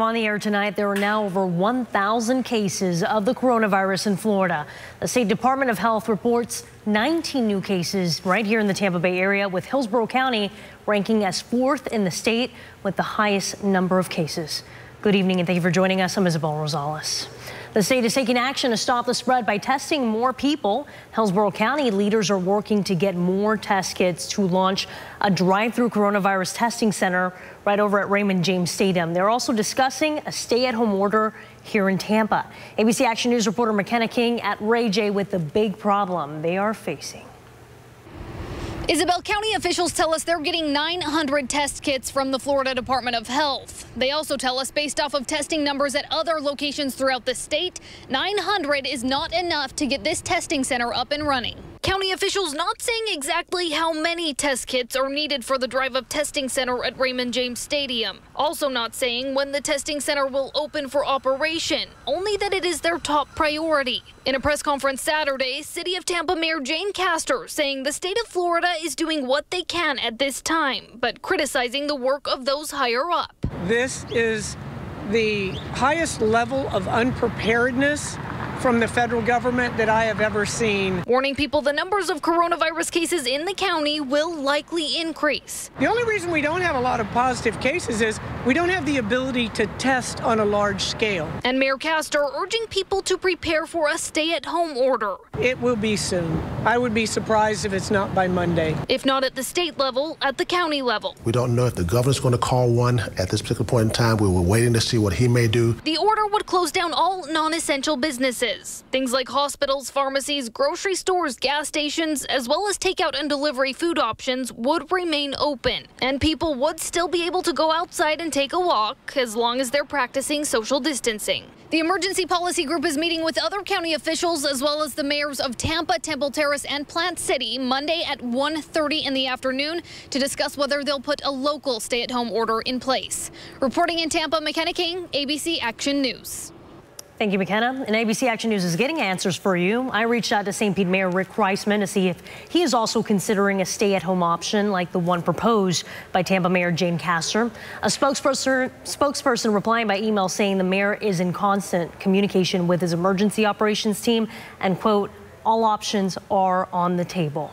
On the air tonight, there are now over 1,000 cases of the coronavirus in Florida. The State Department of Health reports 19 new cases right here in the Tampa Bay area, with Hillsborough County ranking as fourth in the state with the highest number of cases. Good evening and thank you for joining us. I'm Isabel Rosales. The state is taking action to stop the spread by testing more people. Hillsborough County leaders are working to get more test kits to launch a drive-through coronavirus testing center right over at Raymond James Stadium. They're also discussing a stay-at-home order here in Tampa. ABC Action News reporter McKenna King at Ray J with the big problem they are facing. Isabel County officials tell us they're getting 900 test kits from the Florida Department of Health. They also tell us based off of testing numbers at other locations throughout the state, 900 is not enough to get this testing center up and running. County officials not saying exactly how many test kits are needed for the drive up testing center at Raymond James Stadium. Also not saying when the testing center will open for operation, only that it is their top priority. In a press conference Saturday, City of Tampa Mayor Jane Castor saying the state of Florida is doing what they can at this time, but criticizing the work of those higher up. This is the highest level of unpreparedness from the federal government that I have ever seen. Warning people the numbers of coronavirus cases in the county will likely increase. The only reason we don't have a lot of positive cases is we don't have the ability to test on a large scale. And Mayor Castor urging people to prepare for a stay at home order. It will be soon. I would be surprised if it's not by Monday. If not at the state level, at the county level. We don't know if the governor's going to call one at this particular point in time. We were waiting to see what he may do. The order would close down all non essential businesses Things like hospitals, pharmacies, grocery stores, gas stations, as well as takeout and delivery food options would remain open. And people would still be able to go outside and take a walk as long as they're practicing social distancing. The Emergency Policy Group is meeting with other county officials as well as the mayors of Tampa, Temple Terrace, and Plant City Monday at 1.30 in the afternoon to discuss whether they'll put a local stay-at-home order in place. Reporting in Tampa, McKenna King, ABC Action News. Thank you, McKenna. And ABC Action News is getting answers for you. I reached out to St. Pete Mayor Rick Kriseman to see if he is also considering a stay-at-home option like the one proposed by Tampa Mayor Jane Castor. A spokesperson, spokesperson replying by email saying the mayor is in constant communication with his emergency operations team and, quote, all options are on the table.